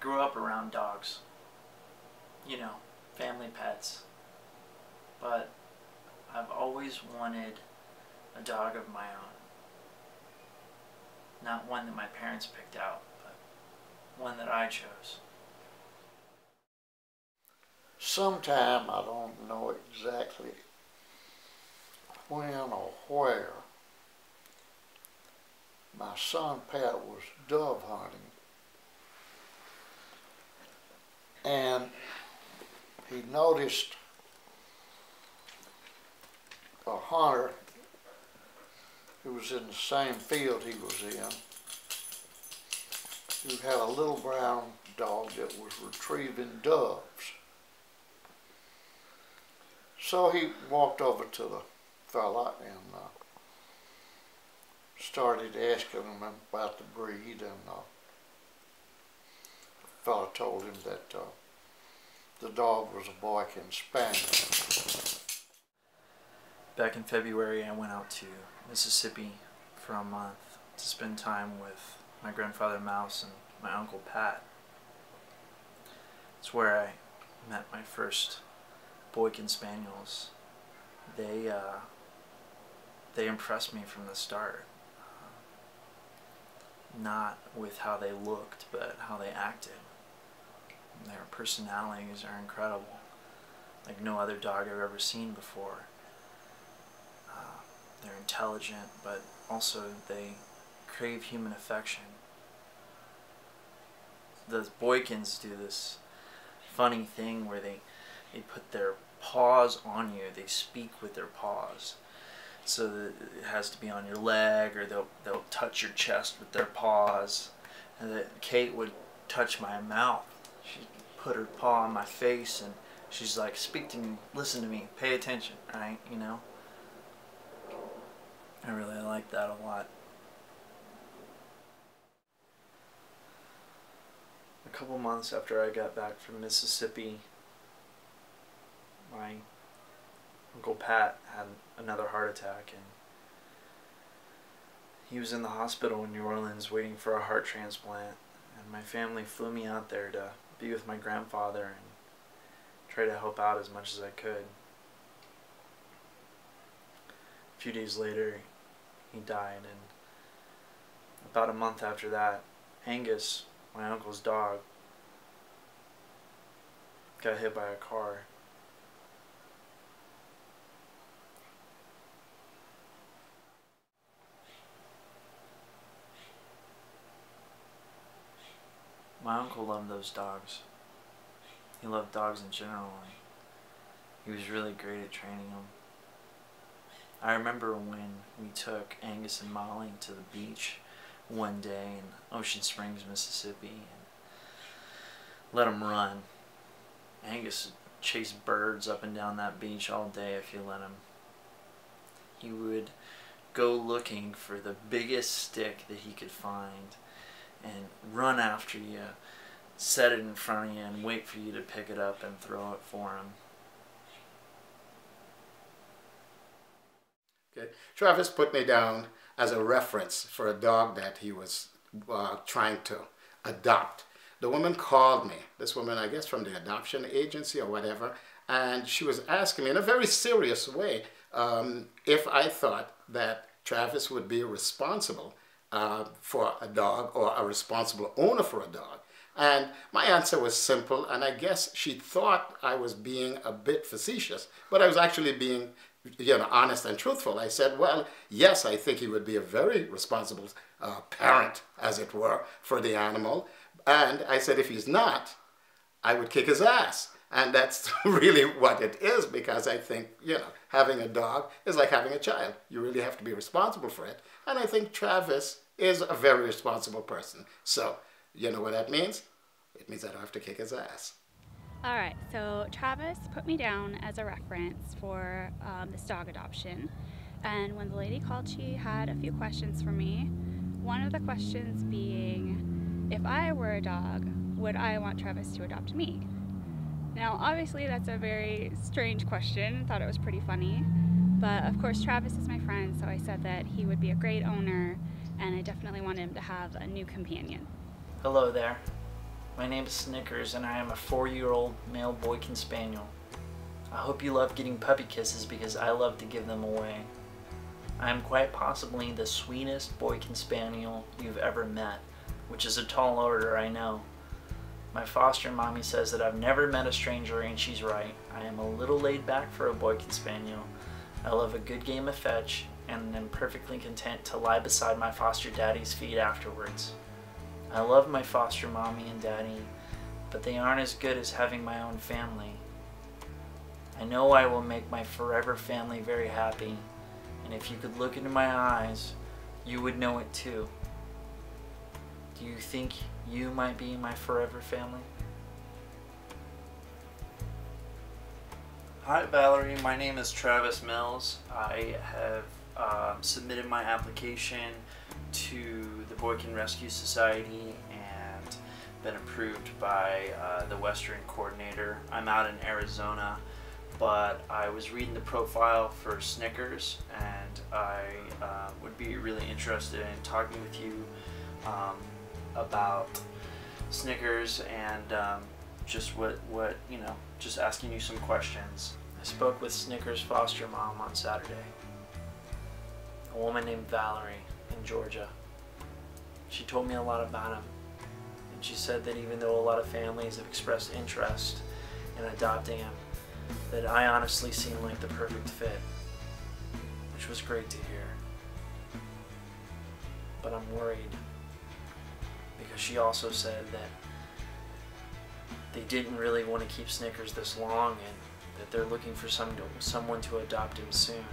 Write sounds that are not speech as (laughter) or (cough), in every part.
grew up around dogs. You know, family pets. But I've always wanted a dog of my own. Not one that my parents picked out, but one that I chose. Sometime, I don't know exactly when or where, my son Pat was dove hunting. And he noticed a hunter who was in the same field he was in, who had a little brown dog that was retrieving doves. So he walked over to the fella and uh, started asking him about the breed, and uh, fella told him that uh, the dog was a Boykin Spaniel. Back in February, I went out to Mississippi for a month to spend time with my grandfather Mouse and my uncle Pat. It's where I met my first Boykin Spaniels. They uh, they impressed me from the start. Uh, not with how they looked, but how they acted. Their personalities are incredible, like no other dog I've ever seen before. Uh, they're intelligent, but also they crave human affection. The Boykins do this funny thing where they they put their paws on you. They speak with their paws. So that it has to be on your leg, or they'll they'll touch your chest with their paws. And that Kate would touch my mouth. She put her paw on my face, and she's like, "Speak to me, listen to me, pay attention." Right? You know. I really like that a lot. A couple months after I got back from Mississippi, my Uncle Pat had another heart attack and he was in the hospital in New Orleans waiting for a heart transplant and my family flew me out there to be with my grandfather and try to help out as much as I could. A few days later he died and about a month after that Angus, my uncle's dog, got hit by a car My uncle loved those dogs. He loved dogs in general. He was really great at training them. I remember when we took Angus and Molly to the beach one day in Ocean Springs, Mississippi, and let them run. Angus chased birds up and down that beach all day if you let him. He would go looking for the biggest stick that he could find and run after you, set it in front of you, and wait for you to pick it up and throw it for him. Okay. Travis put me down as a reference for a dog that he was uh, trying to adopt. The woman called me, this woman, I guess from the adoption agency or whatever, and she was asking me in a very serious way um, if I thought that Travis would be responsible uh, for a dog or a responsible owner for a dog? And my answer was simple, and I guess she thought I was being a bit facetious, but I was actually being you know, honest and truthful. I said, well, yes, I think he would be a very responsible uh, parent, as it were, for the animal. And I said, if he's not, I would kick his ass. And that's (laughs) really what it is because I think, you know, having a dog is like having a child. You really have to be responsible for it. And I think Travis is a very responsible person. So, you know what that means? It means I don't have to kick his ass. All right, so Travis put me down as a reference for um, this dog adoption. And when the lady called, she had a few questions for me. One of the questions being, if I were a dog, would I want Travis to adopt me? Now, obviously, that's a very strange question. I Thought it was pretty funny. But of course, Travis is my friend, so I said that he would be a great owner, and I definitely wanted him to have a new companion. Hello there. My name is Snickers, and I am a four year old male Boykin Spaniel. I hope you love getting puppy kisses because I love to give them away. I am quite possibly the sweetest Boykin Spaniel you've ever met, which is a tall order, I know. My foster mommy says that I've never met a stranger, and she's right. I am a little laid back for a Boykin Spaniel. I love a good game of fetch, and am perfectly content to lie beside my foster daddy's feet afterwards. I love my foster mommy and daddy, but they aren't as good as having my own family. I know I will make my forever family very happy, and if you could look into my eyes, you would know it too. Do you think you might be my forever family? Hi Valerie, my name is Travis Mills. I have um, submitted my application to the Boykin Rescue Society and been approved by uh, the Western Coordinator. I'm out in Arizona, but I was reading the profile for Snickers and I uh, would be really interested in talking with you um, about Snickers and um, just what, what, you know, just asking you some questions. I spoke with Snickers' foster mom on Saturday a woman named Valerie in Georgia. She told me a lot about him. And she said that even though a lot of families have expressed interest in adopting him, that I honestly seemed like the perfect fit, which was great to hear. But I'm worried because she also said that they didn't really want to keep Snickers this long and that they're looking for some someone to adopt him soon.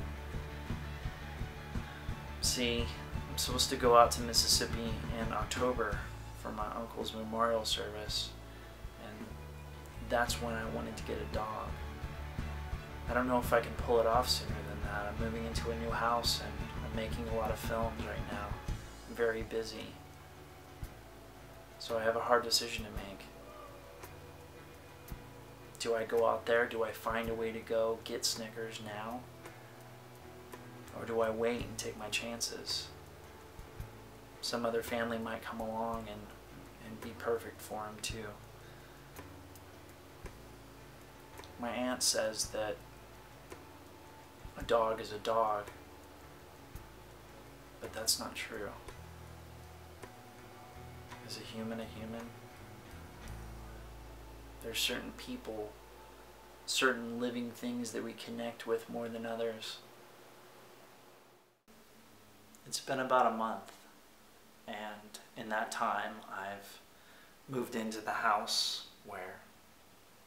See, I'm supposed to go out to Mississippi in October for my uncle's memorial service, and that's when I wanted to get a dog. I don't know if I can pull it off sooner than that. I'm moving into a new house and I'm making a lot of films right now. I'm very busy. So I have a hard decision to make. Do I go out there? Do I find a way to go get Snickers now? Or do I wait and take my chances? Some other family might come along and, and be perfect for him too. My aunt says that a dog is a dog, but that's not true. Is a human a human? There's certain people, certain living things that we connect with more than others. It's been about a month, and in that time, I've moved into the house where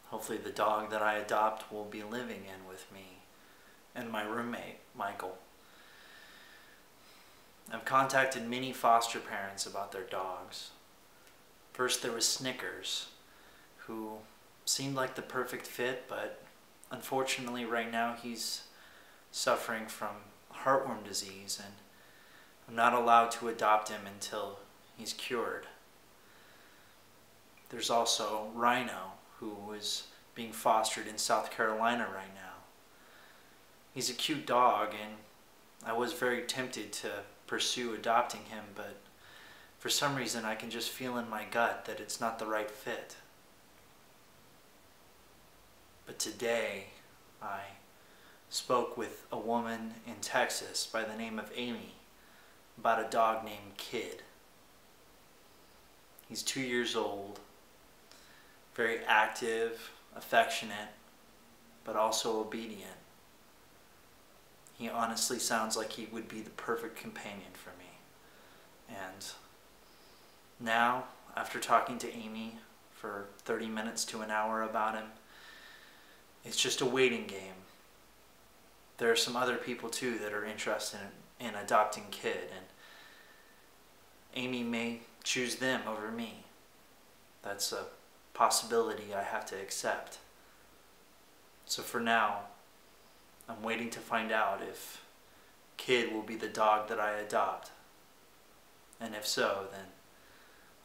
hopefully the dog that I adopt will be living in with me and my roommate, Michael. I've contacted many foster parents about their dogs. First, there was Snickers, who seemed like the perfect fit, but unfortunately, right now, he's suffering from heartworm disease and I'm not allowed to adopt him until he's cured. There's also Rhino, who is being fostered in South Carolina right now. He's a cute dog, and I was very tempted to pursue adopting him, but for some reason I can just feel in my gut that it's not the right fit. But today, I spoke with a woman in Texas by the name of Amy about a dog named Kid. He's two years old, very active, affectionate, but also obedient. He honestly sounds like he would be the perfect companion for me. And now, after talking to Amy for 30 minutes to an hour about him, it's just a waiting game. There are some other people too that are interested in, in adopting Kid, and Amy may choose them over me. That's a possibility I have to accept. So for now, I'm waiting to find out if Kid will be the dog that I adopt. And if so, then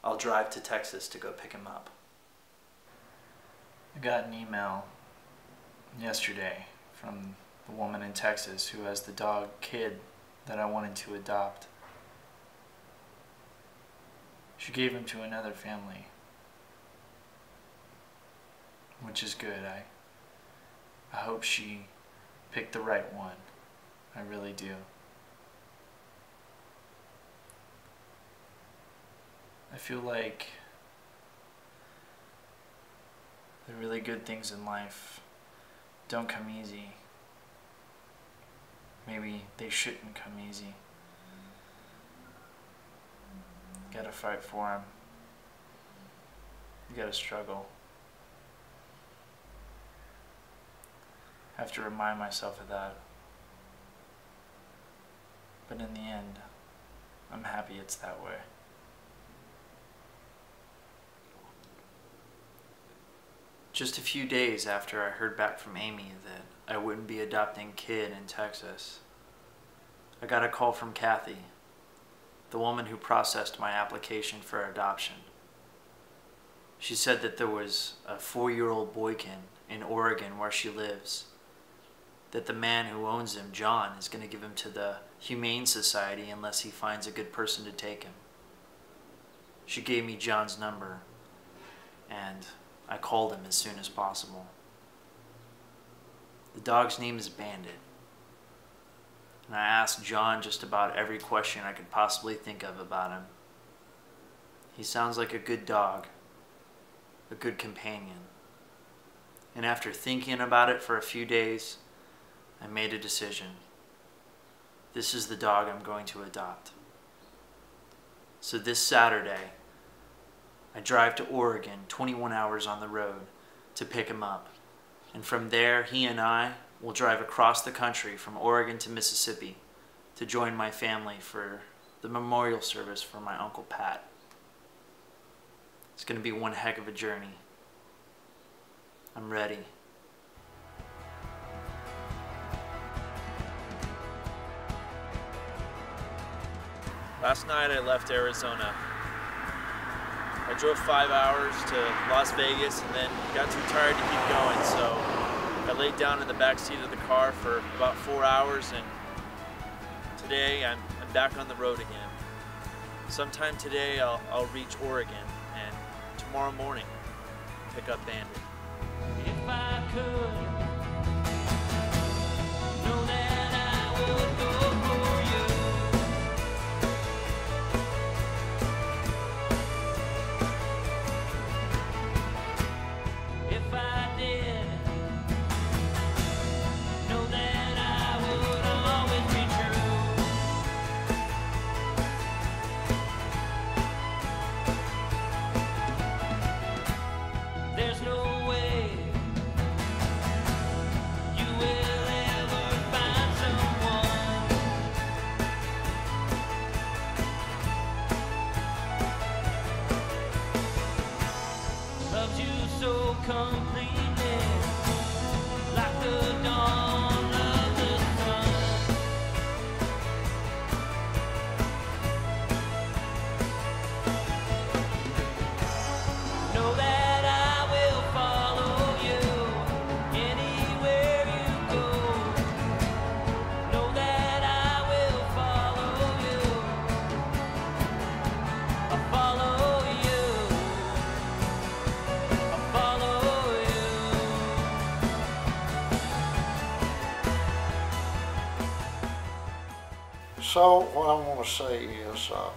I'll drive to Texas to go pick him up. I got an email yesterday from the woman in Texas who has the dog Kid that I wanted to adopt. She gave him to another family. which is good. I I hope she picked the right one. I really do. I feel like the really good things in life don't come easy. Maybe they shouldn't come easy. You gotta fight for them. You gotta struggle. I have to remind myself of that. But in the end, I'm happy it's that way. Just a few days after I heard back from Amy that I wouldn't be adopting Kid in Texas, I got a call from Kathy, the woman who processed my application for adoption. She said that there was a four year old boykin in Oregon where she lives, that the man who owns him, John, is going to give him to the Humane Society unless he finds a good person to take him. She gave me John's number, and I called him as soon as possible. The dog's name is Bandit. And I asked John just about every question I could possibly think of about him. He sounds like a good dog, a good companion. And after thinking about it for a few days, I made a decision. This is the dog I'm going to adopt. So this Saturday, I drive to Oregon, 21 hours on the road, to pick him up. And from there, he and I will drive across the country from Oregon to Mississippi to join my family for the memorial service for my Uncle Pat. It's going to be one heck of a journey. I'm ready. Last night I left Arizona. I drove five hours to Las Vegas and then got too tired to keep going, so I laid down in the back seat of the car for about four hours and today I'm, I'm back on the road again. Sometime today I'll, I'll reach Oregon and tomorrow morning pick up Bandit. So what I want to say is uh,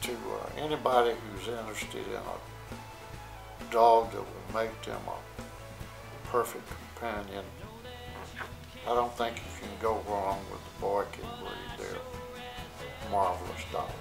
to uh, anybody who's interested in a dog that will make them a perfect companion, I don't think you can go wrong with the Boykin breed. They're marvelous dogs.